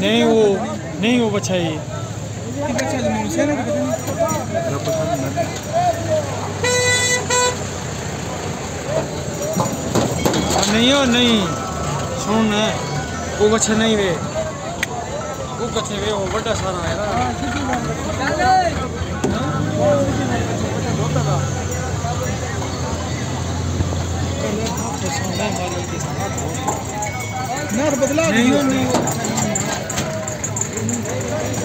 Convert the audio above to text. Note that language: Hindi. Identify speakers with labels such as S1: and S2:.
S1: नहीं वो नहीं वो बच्चा ये हाँ, नहीं हो नहीं। सुन वो बच्चा नहीं वे। वो कथे वे वो बड़ा सारा है ना।
S2: बदला
S1: नहीं हो नहीं। हो Thank you.